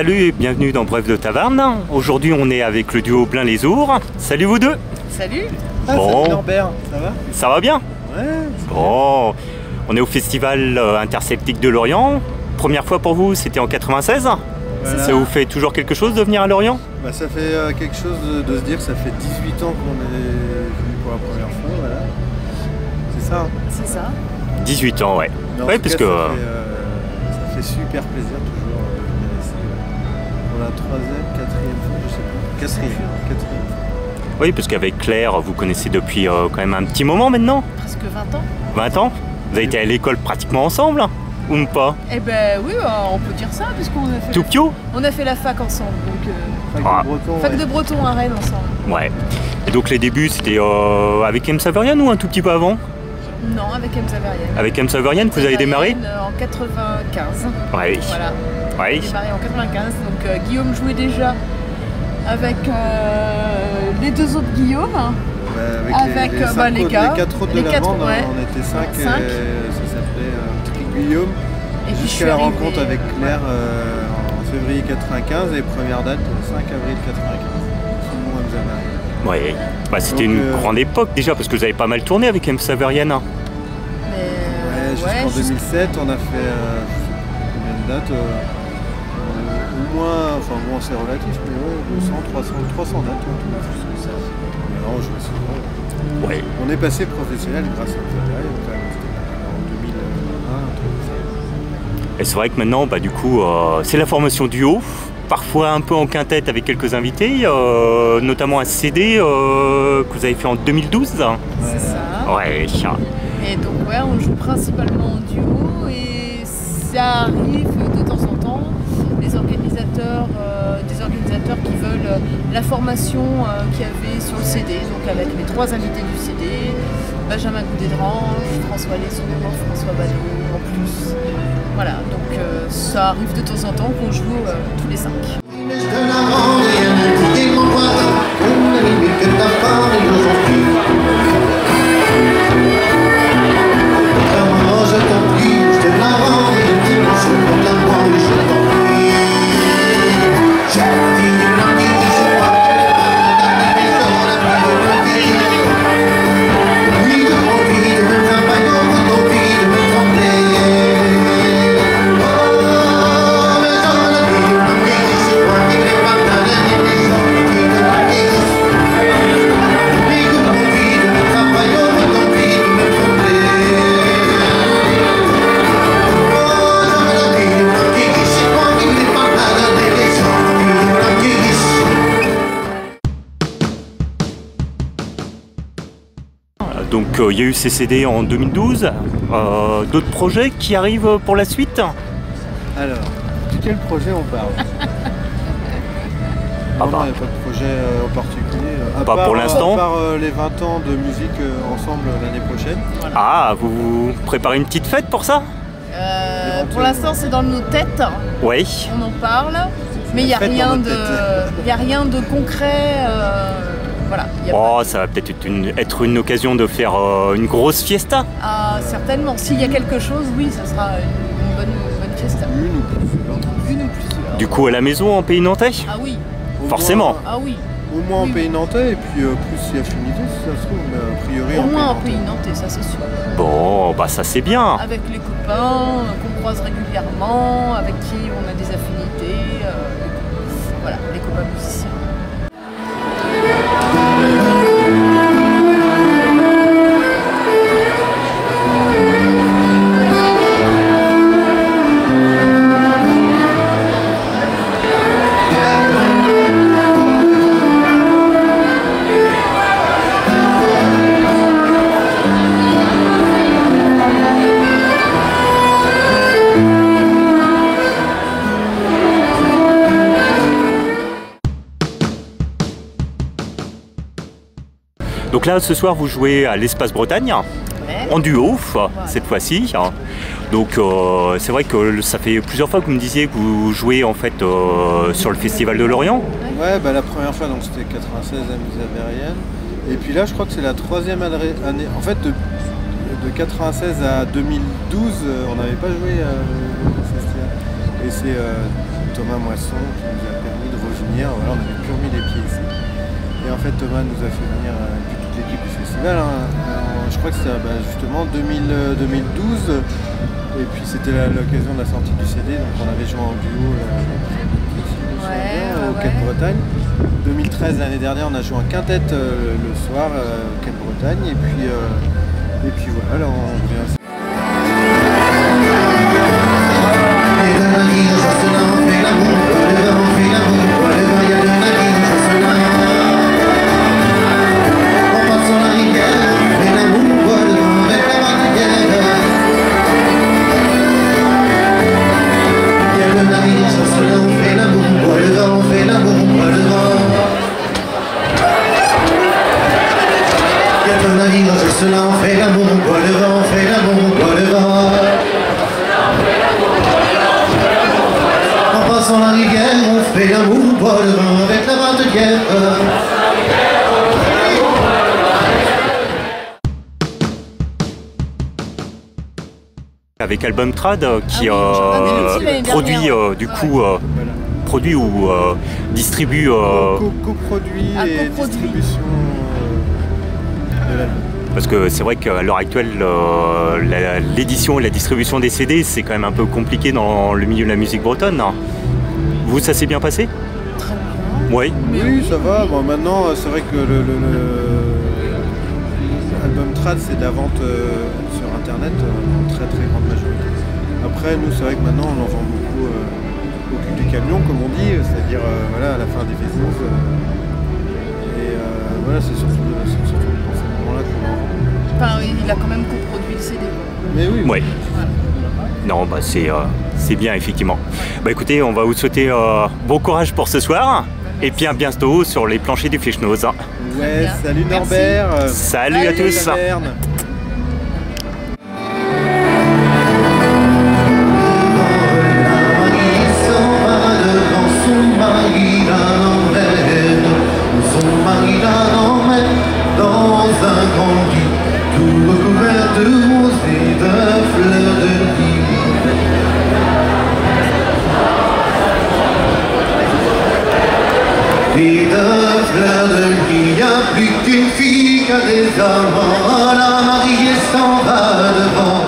Salut et bienvenue dans Bref de Taverne. Aujourd'hui on est avec le duo Blin les Ours. Salut vous deux Salut Ah, Bon. salut Norbert, ça va? Ça va bien? Ouais. Bon, on est au Festival euh, Interceltique de Lorient. Première fois pour vous, c'était en 96. Voilà. Ça vous fait toujours quelque chose de venir à Lorient? Bah, ça fait euh, quelque chose de, de se dire que ça fait 18 ans qu'on est venu pour la première fois, voilà. C'est ça hein? C'est ça 18 ans, ouais. Ouais, parce cas, que- Ça fait, euh, ça fait super plaisir toujours troisième, quatrième fois, je sais pas. Quatrième, quatrième. Oui, parce qu'avec Claire, vous connaissez depuis euh, quand même un petit moment maintenant Presque 20 ans 20 ans Vous avez été à l'école pratiquement ensemble Ou pas? Eh ben oui, euh, on peut dire ça, puisqu'on a fait, la... pio On a fait la fac ensemble, donc euh, Fac Ah. de breton, fac ouais. de breton à Rennes ensemble. Ouais. Et donc les débuts, c'était euh, avec M. Saverian ou un tout petit peu avant? Non, avec M. Saverienne. Avec M. Saverian, vous avez démarré? En 95, Ouais. voilà. Ouais. démarré en 95, donc euh, Guillaume jouait déjà avec euh, les deux autres Guillaume. Bah, avec, Avec, les, les, euh, cinq bah, les autres- gars. quatre autres Les de la quatre, bande, ouais. on était 5 et Cinq. ça s'appelait euh, Guillaume. Et Jusqu'à la arrivée- rencontre avec Claire euh, en février 95 et première date le 5 avril 95. Sous le nom Hamza Marie. Ouais. Bah, c'était une euh, grande époque déjà parce que vous avez pas mal tourné avec M. Saverian. Ouais, jusqu'en ouais, jusqu'- 2007, on a fait euh, combien de dates euh, euh, moins, enfin bon, c'est relatif, mais ouais, 200, 300, 300 dates. ouais, tout. Ouais. On est passé professionnel grâce à. C'était en 2001, un truc comme ça. Et c'est vrai que maintenant, bah, du coup, euh, c'est la formation duo. Parfois un peu en quintette avec quelques invités, euh, notamment un CD euh, que vous avez fait en 2012. c'est ça. Ouais. Et donc ouais, on joue principalement en duo et ça arrive de temps en temps les organisateurs, euh, des organisateurs qui veulent euh, la formation euh, qu'il y avait sur le CD, donc avec les trois invités du CD, Benjamin Goudédrange, François Lesson, François Ballot en plus. Voilà, donc ça arrive de temps en temps qu'on joue tous les cinq. Il y a eu ces CD en 2012. Euh, D'autres projets qui arrivent pour la suite? Alors, de quel projet on parle? Ah Non, bah. non, il n'y a pas de projet euh, en particulier. À Pas part, pour l'instant. À part euh, les 20 ans de musique euh, ensemble l'année prochaine. Ah, vous vous préparez une petite fête pour ça? Euh, pour l'instant c'est dans nos têtes. Ouais. on en parle, mais il n'y rien de- y a rien de concret. Y Oh, ça va peut-être être une, être une occasion de faire euh, une grosse fiesta. Ah, certainement, s'il y a quelque chose, oui, ça sera une, une bonne, une bonne fiesta. Une ou plusieurs. Une ou plusieurs. Du coup, à la maison en pays nantais Ah oui, Au Forcément. moins- ah oui, Au moins en Oui. pays nantais et puis euh, plus si affinité si ça se trouve, mais a priori au en moins en pays nantais. ça c'est sûr. Bon, bah ça c'est bien. Avec les copains euh, qu'on croise régulièrement, avec qui on a des affinités, euh, les- voilà, les copains musiciens. Donc là, ce soir, vous jouez à l'Espace Bretagne, en duo, cette fois-ci. Donc euh, c'est vrai que ça fait plusieurs fois que vous me disiez que vous jouez en fait euh, sur le Festival de Lorient. Ouais, bah la première fois donc c'était 96 à Misavérienne. Et puis là je crois que c'est la troisième année. En fait de, de 96 à 2012 euh, on n'avait pas joué euh, au festival. C'est euh, Thomas Moisson qui nous a permis de revenir. Voilà, on avait plus remis les pieds ici. Et en fait, Thomas nous a fait venir, euh, toute l'équipe du festival. hein. Alors, je crois que c'était bah, justement 2000, euh, 2012. Et puis c'était l'occasion de la sortie du CD, donc on avait joué en duo euh, Ouais, au Quai de. Bretagne. 2013, l'année dernière, on a joué en quintette euh, le soir euh, au Quai de Bretagne. Et puis, euh, et puis voilà, là, on revient La rivière, on fait l'amour, bois le vin avec la batelière. Avec Album Trad euh, qui Ah oui, euh, produit euh, du Ouais. coup euh, Voilà. produit ou euh, distribue euh, Co- coproduit Ah, et coproduit. distribution euh, de l'album. parce que c'est vrai qu'à l'heure actuelle euh, l'édition et la distribution des CD c'est quand même un peu compliqué dans le milieu de la musique bretonne. Vous ça s'est bien passé Très bien. Oui. Oui, ça va. Bon, maintenant, c'est vrai que le, le- le- album trad, c'est de la vente euh, sur internet euh, en très très grande majorité. Après, nous, c'est vrai que maintenant, on en vend beaucoup euh, au cul du camion, comme on dit, c'est-à-dire euh, voilà, à la fin des festivals. euh, et euh, voilà, c'est surtout, c'est surtout dans ces moments-là qu'on en vend. Enfin, il a quand même coproduit le CD. Mais oui, Oui. Non, bah c'est euh, c'est bien effectivement. Bah écoutez, on va vous souhaiter euh, bon courage pour ce soir et puis à bientôt sur les planchers du Fischnose. ouais, bien. salut. Norbert. Salut à Salut. tous. À tout recouvert de roses et de fleurs de lit. Et d'un plein de il n'y a plus qu'une fille qui des amants, oh, la mariée s'en va devant.